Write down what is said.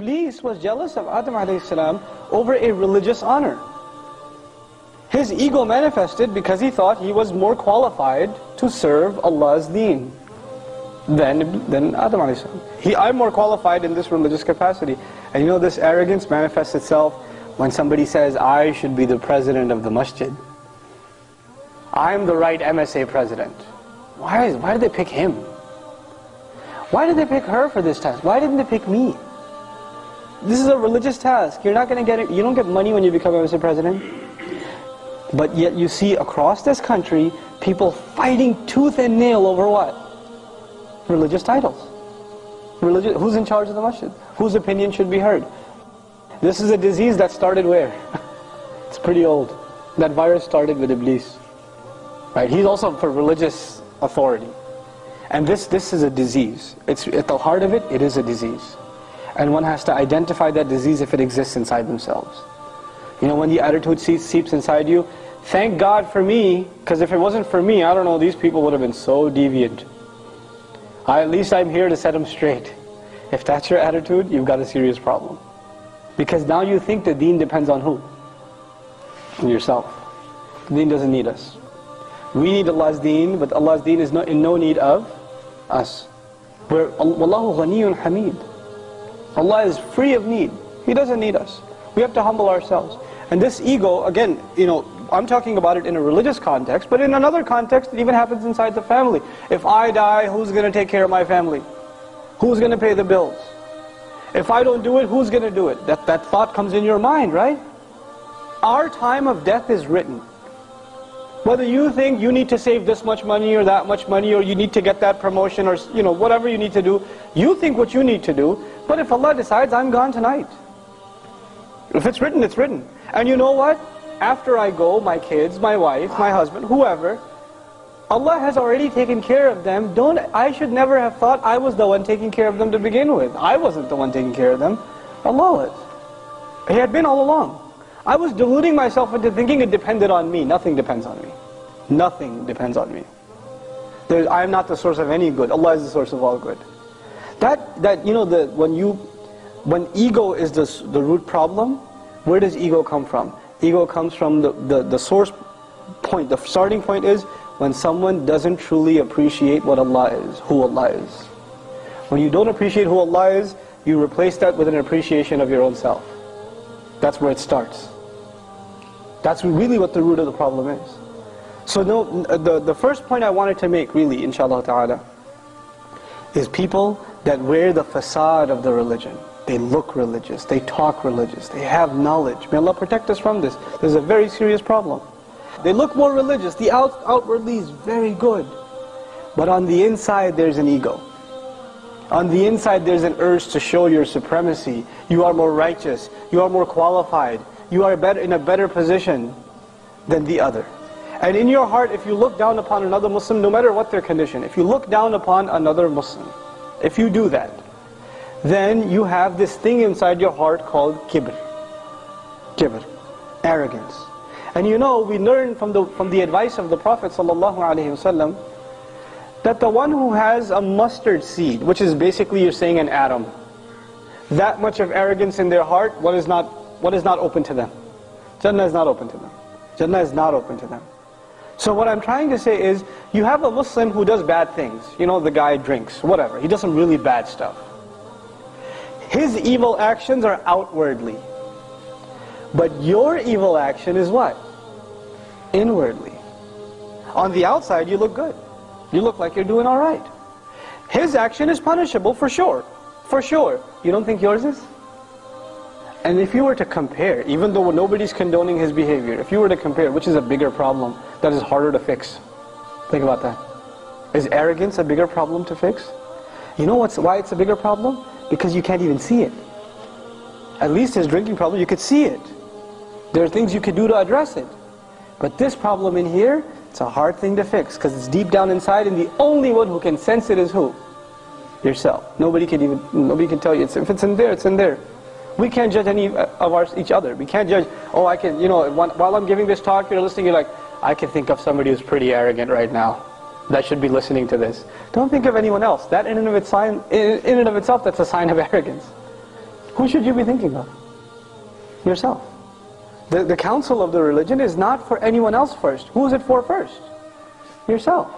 Iblis was jealous of Adam salam over a religious honor. His ego manifested because he thought he was more qualified to serve Allah's deen than, than Adam. He, I'm more qualified in this religious capacity. And you know this arrogance manifests itself when somebody says, I should be the president of the masjid. I'm the right MSA president. Why, is, why did they pick him? Why did they pick her for this task? Why didn't they pick me? This is a religious task. You're not going to get it. You don't get money when you become MSA president. But yet you see across this country, people fighting tooth and nail over what? Religious titles. Religious, who's in charge of the masjid? Whose opinion should be heard? This is a disease that started where? it's pretty old. That virus started with Iblis. Right? He's also for religious authority. And this, this is a disease. It's at the heart of it, it is a disease. And one has to identify that disease if it exists inside themselves. You know, when the attitude seeps inside you, thank God for me, because if it wasn't for me, I don't know, these people would have been so deviant. I, at least I'm here to set them straight. If that's your attitude, you've got a serious problem. Because now you think the deen depends on who? Yourself. The deen doesn't need us. We need Allah's deen, but Allah's deen is in no need of us. We're, Wallahu ghaniyun hamid. Allah is free of need. He doesn't need us. We have to humble ourselves. And this ego, again, you know, I'm talking about it in a religious context, but in another context, it even happens inside the family. If I die, who's going to take care of my family? Who's going to pay the bills? If I don't do it, who's going to do it? That, that thought comes in your mind, right? Our time of death is written. Whether you think you need to save this much money or that much money or you need to get that promotion or you know whatever you need to do, you think what you need to do, but if Allah decides I'm gone tonight. If it's written, it's written. And you know what? After I go, my kids, my wife, my husband, whoever, Allah has already taken care of them. Don't I should never have thought I was the one taking care of them to begin with. I wasn't the one taking care of them. Allah was. He had been all along. I was deluding myself into thinking it depended on me. Nothing depends on me. Nothing depends on me. I am not the source of any good. Allah is the source of all good. That that you know the when you when ego is the the root problem, where does ego come from? Ego comes from the, the, the source point. The starting point is when someone doesn't truly appreciate what Allah is, who Allah is. When you don't appreciate who Allah is, you replace that with an appreciation of your own self. That's where it starts. That's really what the root of the problem is. So no, the, the first point I wanted to make really, inshallah ta'ala, is people that wear the facade of the religion. They look religious, they talk religious, they have knowledge. May Allah protect us from this. This is a very serious problem. They look more religious. The out, outwardly is very good. But on the inside there's an ego. On the inside there's an urge to show your supremacy. You are more righteous. You are more qualified. You are better in a better position than the other. And in your heart, if you look down upon another Muslim, no matter what their condition, if you look down upon another Muslim, if you do that, then you have this thing inside your heart called kibr. Kibr, arrogance. And you know, we learn from the, from the advice of the Prophet ﷺ that the one who has a mustard seed, which is basically you're saying an atom, that much of arrogance in their heart, what is not, what is not open to them? Jannah is not open to them. Jannah is not open to them. So what I'm trying to say is, you have a Muslim who does bad things. You know, the guy drinks, whatever. He does some really bad stuff. His evil actions are outwardly. But your evil action is what? Inwardly. On the outside, you look good. You look like you're doing all right. His action is punishable for sure. For sure. You don't think yours is? And if you were to compare, even though nobody's condoning his behavior, if you were to compare, which is a bigger problem that is harder to fix? Think about that. Is arrogance a bigger problem to fix? You know what's why it's a bigger problem? Because you can't even see it. At least his drinking problem, you could see it. There are things you could do to address it. But this problem in here, it's a hard thing to fix because it's deep down inside and the only one who can sense it is who? Yourself. Nobody can even, nobody can tell you. It's, if it's in there, it's in there. We can't judge any uh, of our, each other. We can't judge, oh I can, you know, while I'm giving this talk, you're listening, you're like, I can think of somebody who's pretty arrogant right now that should be listening to this. Don't think of anyone else. That in and of, its sign, in and of itself, that's a sign of arrogance. Who should you be thinking of? Yourself. The, the counsel of the religion is not for anyone else first. Who is it for first? Yourself.